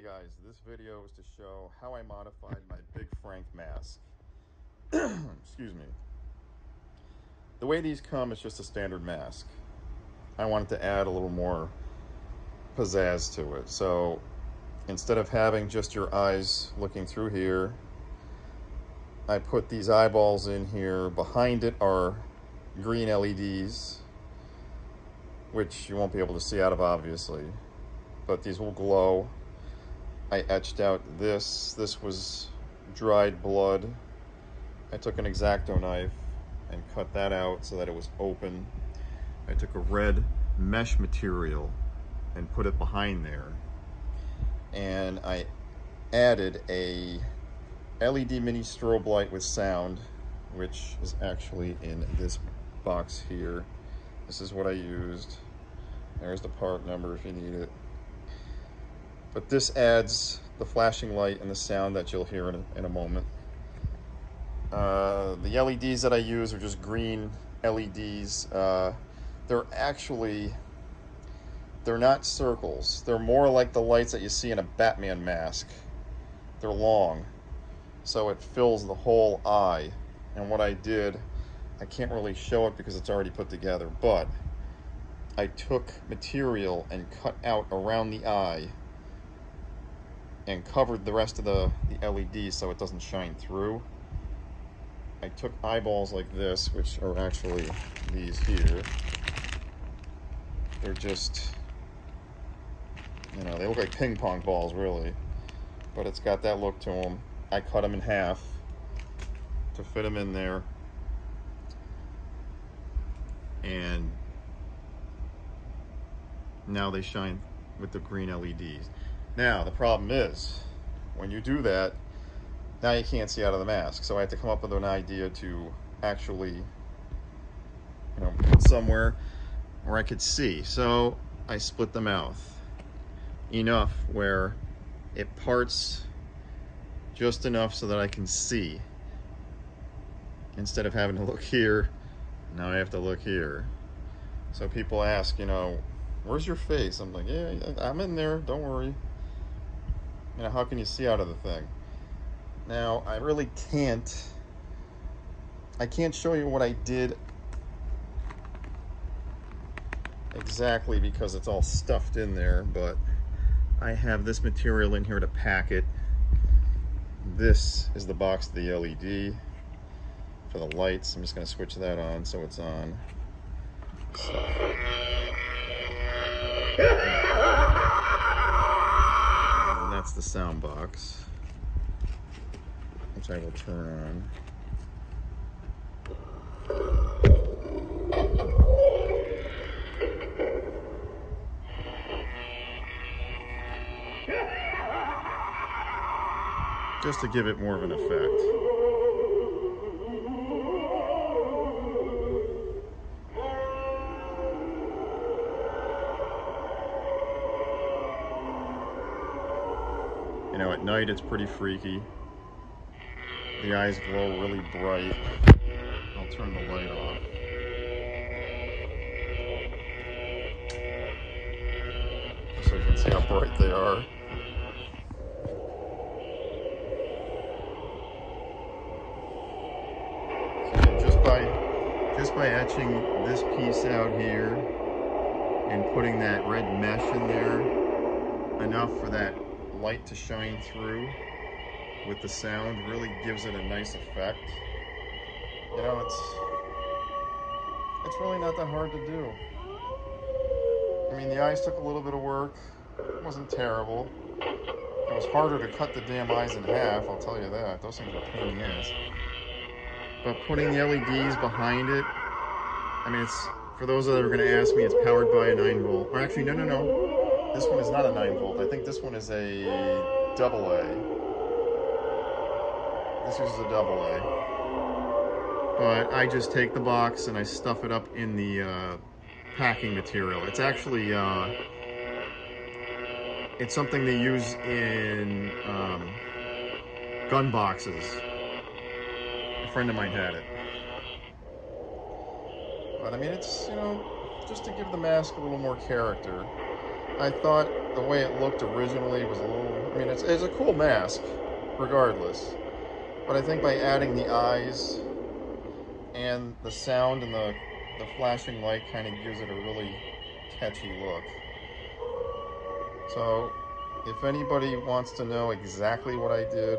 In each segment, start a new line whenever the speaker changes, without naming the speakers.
Hey guys, this video is to show how I modified my Big Frank mask. Excuse me. The way these come is just a standard mask. I wanted to add a little more pizzazz to it. So instead of having just your eyes looking through here, I put these eyeballs in here. Behind it are green LEDs, which you won't be able to see out of obviously, but these will glow I etched out this. This was dried blood. I took an X-Acto knife and cut that out so that it was open. I took a red mesh material and put it behind there. And I added a LED mini strobe light with sound, which is actually in this box here. This is what I used. There's the part number if you need it. But this adds the flashing light and the sound that you'll hear in a, in a moment. Uh, the LEDs that I use are just green LEDs. Uh, they're actually, they're not circles. They're more like the lights that you see in a Batman mask. They're long, so it fills the whole eye. And what I did, I can't really show it because it's already put together, but I took material and cut out around the eye and covered the rest of the, the LED so it doesn't shine through. I took eyeballs like this, which are actually these here. They're just, you know, they look like ping pong balls, really. But it's got that look to them. I cut them in half to fit them in there. And now they shine with the green LEDs. Now, the problem is, when you do that, now you can't see out of the mask. So I had to come up with an idea to actually, you know, put somewhere where I could see. So I split the mouth enough where it parts just enough so that I can see. Instead of having to look here, now I have to look here. So people ask, you know, where's your face? I'm like, yeah, I'm in there, don't worry you know, how can you see out of the thing? Now, I really can't, I can't show you what I did exactly because it's all stuffed in there, but I have this material in here to pack it. This is the box of the LED for the lights. I'm just gonna switch that on so it's on. So. That's the sound box, which I will turn on. Just to give it more of an effect. At night it's pretty freaky. The eyes glow really bright. I'll turn the light off. So you can see how bright they are. Just by just by etching this piece out here and putting that red mesh in there enough for that light to shine through with the sound really gives it a nice effect. You know, it's it's really not that hard to do. I mean, the eyes took a little bit of work. It wasn't terrible. It was harder to cut the damn eyes in half, I'll tell you that. Those things are pain in the ass. But putting the LEDs behind it, I mean, it's, for those that are going to ask me, it's powered by a 9 volt. Or actually, no, no, no. This one is not a 9 volt. I think this one is a double A. This is a double A. But I just take the box and I stuff it up in the uh, packing material. It's actually, uh, it's something they use in um, gun boxes. A friend of mine had it. But I mean, it's, you know, just to give the mask a little more character. I thought the way it looked originally was a little. I mean, it's, it's a cool mask, regardless. But I think by adding the eyes and the sound and the, the flashing light kind of gives it a really catchy look. So, if anybody wants to know exactly what I did,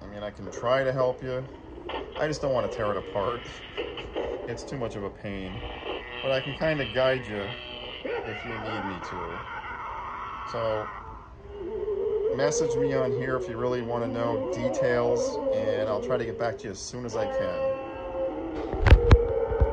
I mean, I can try to help you. I just don't want to tear it apart. It's too much of a pain. But I can kind of guide you if you need me to. So, message me on here if you really want to know details, and I'll try to get back to you as soon as I can.